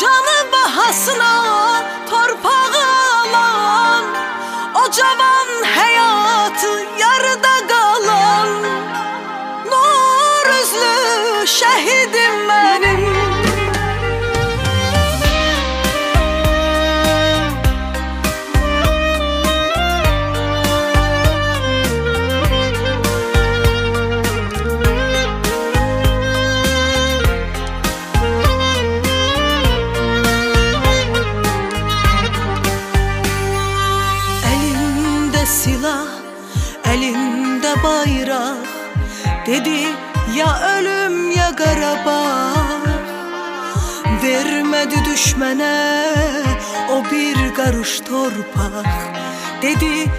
Canı bahasına torpağılan O cavan hayatı yarıda kalan Nur üzlü şehidim Silah, elinde bayrak. Dedi ya ölüm ya Qarabağ Vermedi düşmene o bir karış torpak. Dedi